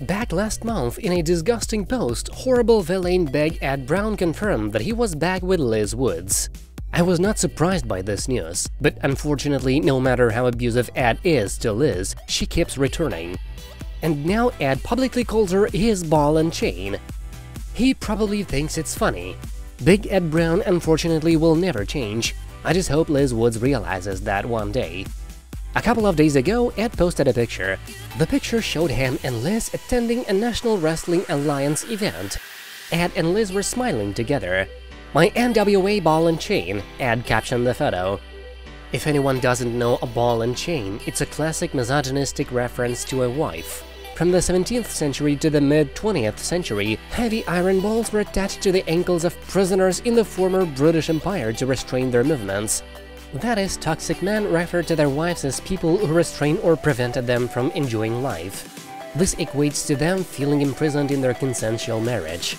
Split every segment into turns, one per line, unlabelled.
Back last month, in a disgusting post, horrible villain Big Ed Brown confirmed that he was back with Liz Woods. I was not surprised by this news, but unfortunately, no matter how abusive Ed is to Liz, she keeps returning. And now Ed publicly calls her his ball and chain. He probably thinks it's funny. Big Ed Brown unfortunately will never change. I just hope Liz Woods realizes that one day. A couple of days ago, Ed posted a picture. The picture showed him and Liz attending a National Wrestling Alliance event. Ed and Liz were smiling together. My NWA ball and chain, Ed captioned the photo. If anyone doesn't know a ball and chain, it's a classic misogynistic reference to a wife. From the 17th century to the mid-20th century, heavy iron balls were attached to the ankles of prisoners in the former British Empire to restrain their movements. That is, toxic men refer to their wives as people who restrain or prevented them from enjoying life. This equates to them feeling imprisoned in their consensual marriage.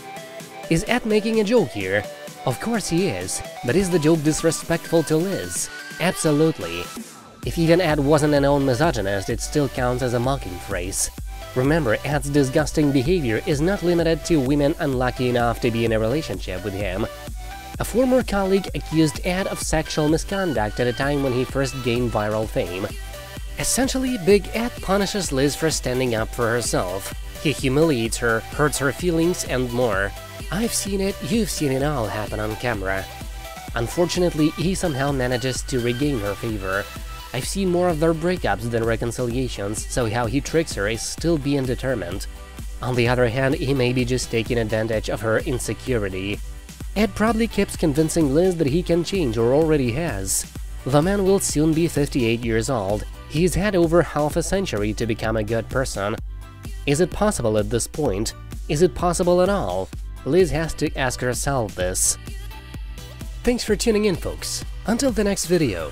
Is Ed making a joke here? Of course he is, but is the joke disrespectful to Liz? Absolutely. If even Ed wasn't a known misogynist, it still counts as a mocking phrase. Remember, Ed's disgusting behavior is not limited to women unlucky enough to be in a relationship with him. A former colleague accused Ed of sexual misconduct at a time when he first gained viral fame. Essentially, Big Ed punishes Liz for standing up for herself. He humiliates her, hurts her feelings, and more. I've seen it, you've seen it all happen on camera. Unfortunately, he somehow manages to regain her favor. I've seen more of their breakups than reconciliations, so how he tricks her is still being determined. On the other hand, he may be just taking advantage of her insecurity. Ed probably keeps convincing Liz that he can change or already has. The man will soon be 58 years old. He's had over half a century to become a good person. Is it possible at this point? Is it possible at all? Liz has to ask herself this. Thanks for tuning in, folks. Until the next video,